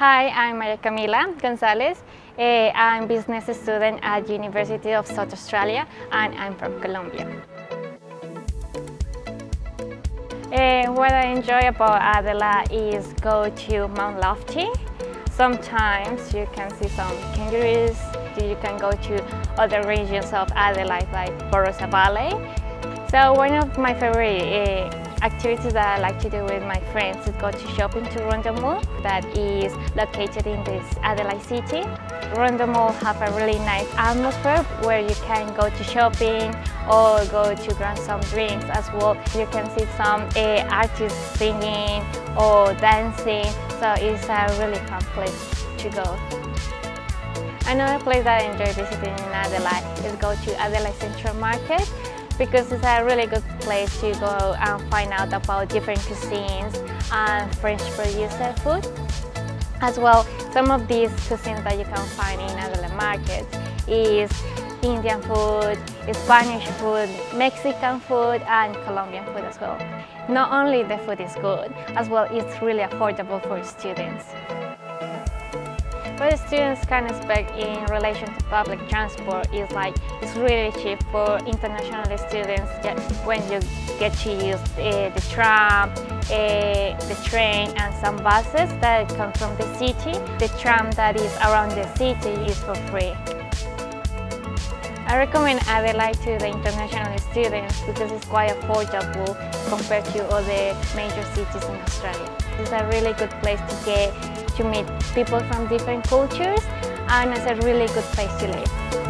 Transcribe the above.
Hi, I'm Maria Camila Gonzalez. Uh, I'm a business student at University of South Australia and I'm from Colombia. Uh, what I enjoy about Adelaide is go to Mount Lofty. Sometimes you can see some kangaroos. You can go to other regions of Adelaide like Barossa Valley. So one of my favorite uh, activities that I like to do with my friends is go to shopping to Rundle Mall that is located in this Adelaide city. Rundle Mall have a really nice atmosphere where you can go to shopping or go to grab some drinks as well. You can see some uh, artists singing or dancing, so it's a really fun place to go. Another place that I enjoy visiting in Adelaide is go to Adelaide Central Market because it's a really good place to go and find out about different cuisines and French producer food. As well, some of these cuisines that you can find in Adelaide Market is Indian food, Spanish food, Mexican food and Colombian food as well. Not only the food is good, as well it's really affordable for students. What students can expect in relation to public transport is like it's really cheap for international students when you get to use uh, the tram, uh, the train and some buses that come from the city. The tram that is around the city is for free. I recommend Adelaide to the international students because it's quite affordable compared to other major cities in Australia. It's a really good place to get to meet people from different cultures and it's a really good place to live.